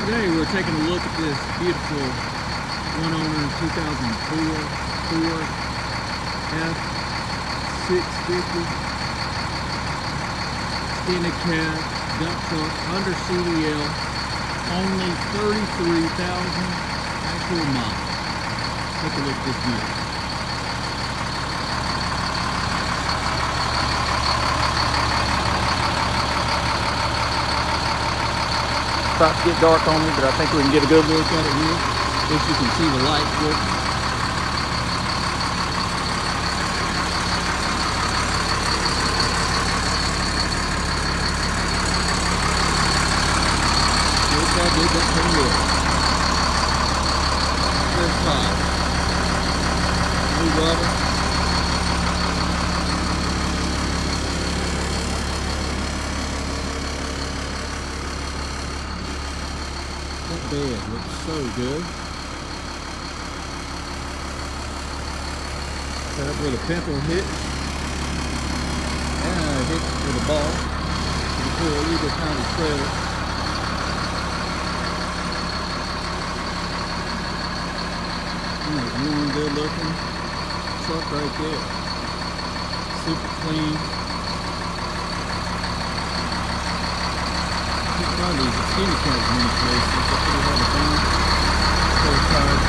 Today we're taking a look at this beautiful one owner 2004 Ford F650 extended cab dump truck under CDL only 33,000 actual miles. Take a look at this beauty. About to get dark on me, but I think we can get a good look at it here. Least you can see the light. Good. First rubber. Bed looks so good. Set up with a pintle hitch and a hitch for the ball. You can pull either kind of trailer. Nice, warm, good looking truck right there. Super clean. Find these extended cabs in many places. They're pretty hard to find. Really of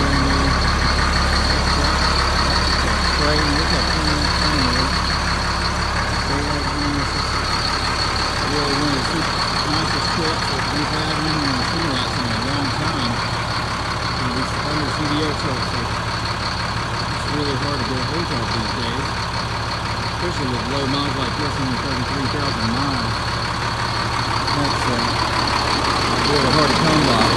that we've in a long time. And these under trucks are uh, it's really hard to of these days. Especially with low miles like this, only 33,000 miles. That's uh, really hard to come by.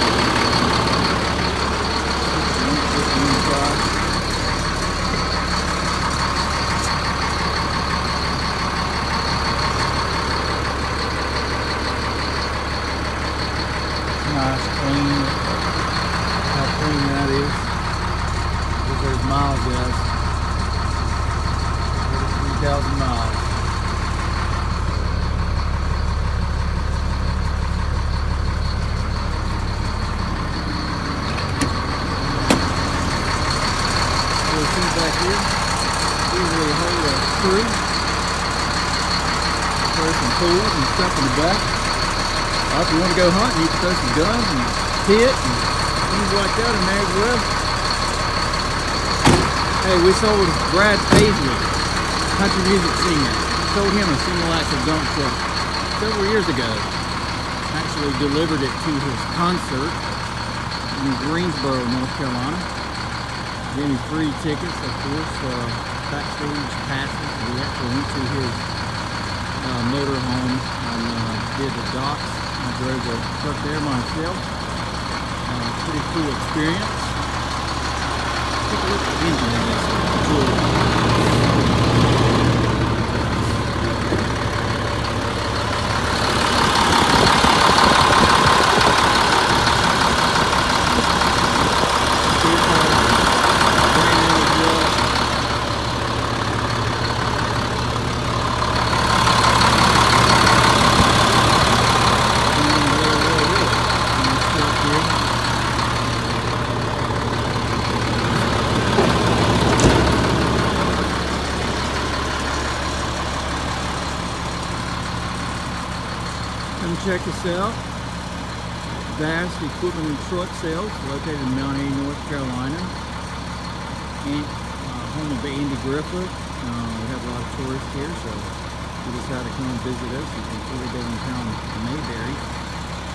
Nice, clean. How clean that is. There's miles, guys. 33,000 miles. back here. A crew. Throw some tools and stuff in the back. Well, if you want to go hunting, you can throw some guns and kit and things like that in there as well. Hey, we sold Brad Paisley, country music singer. Sold him a single axle dump truck several years ago. Actually delivered it to his concert in Greensboro, North Carolina any free tickets, of course, uh, backstage passes. We actually went to his uh, motor home and uh, did the docks. I drove the truck there myself. Uh, pretty cool experience. Take a look at the engine in this. Come check us out. Vast Equipment and Truck Sales, located in Mount Airy, North Carolina. And uh, home of Andy Griffith. Uh, we have a lot of tourists here, so you decide to come and visit us, you can fly downtown Mayberry.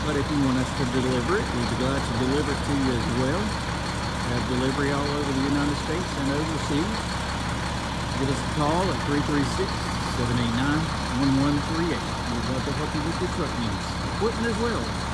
But if you want us to deliver it, we'd be glad to deliver it to you as well. We have delivery all over the United States and overseas. Give us a call at 336 789-1138. We'd love to help you with your truck needs. Equipment as well.